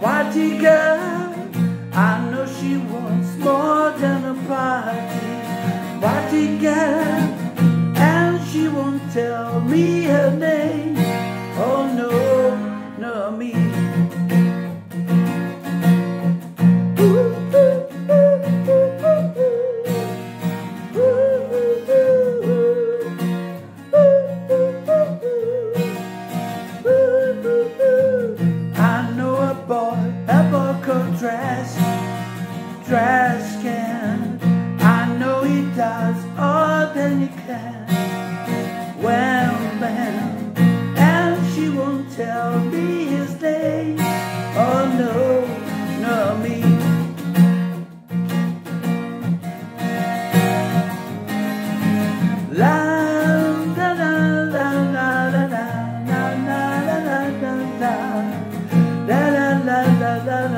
party girl. I know she wants more than a party, party girl. And she won't tell Trash Can. I know he does all that he can. Well, man, and she won't tell me his name. Oh no, no me. La la la la la la la la la la la la la la la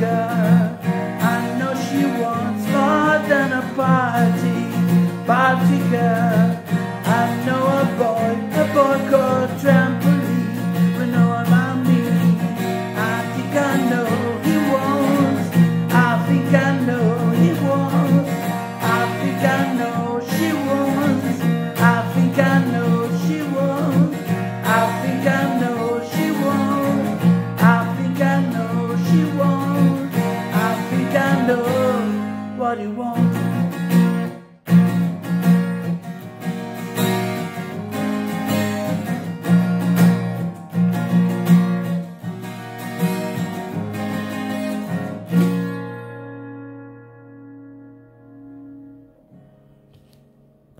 Yeah.